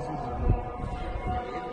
próximos anos.